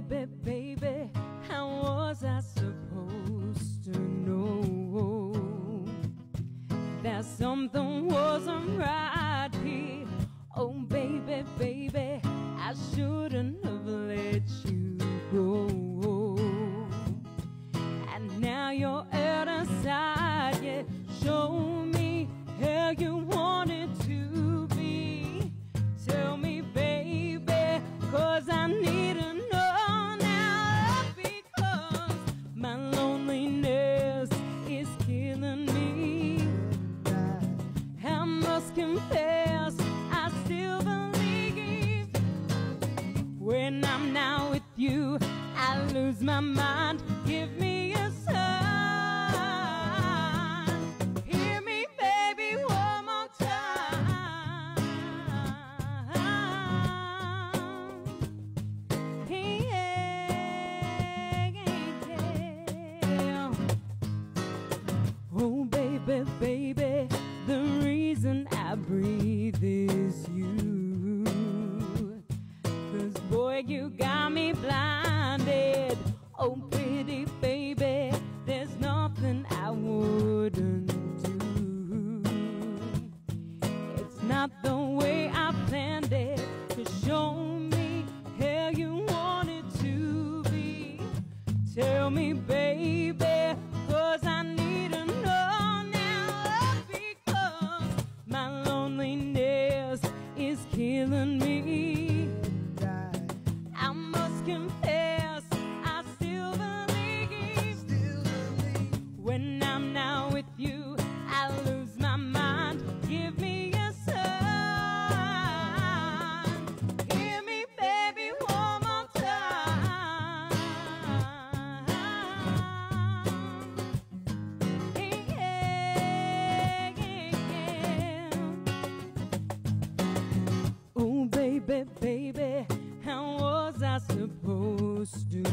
baby, baby, how was I supposed to know that something wasn't right here? Oh, baby, baby, I shouldn't have let you go. And now you're out of sight, yeah. Show me how you wanted to lose my mind. Give me a sign. Hear me, baby, one more time. Yeah. Oh, baby, baby, the reason I breathe is you. Cause, boy, you got not the way I planned it to show me how you want it to be. Tell me, baby, cause I need to know now. Because my loneliness baby, baby, how was I supposed to